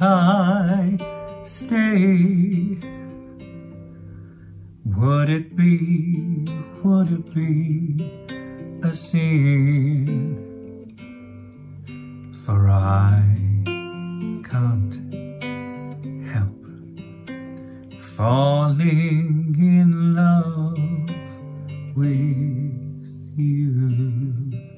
I stay? Would it be, would it be a sin? For I can't help falling in love with you.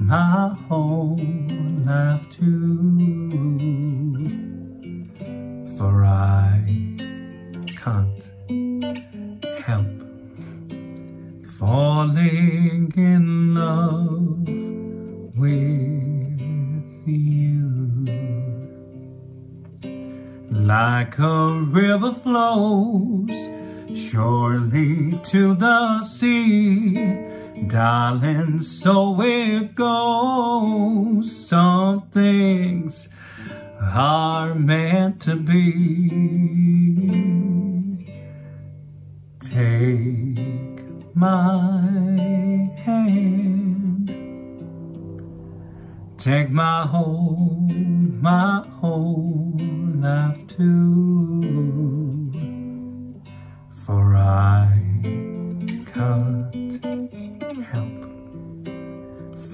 my whole life too. For I can't help falling in love with you. Like a river flows surely to the sea, darling, so it goes. Some things are meant to be. Take my hand, take my whole, my whole life too, for I help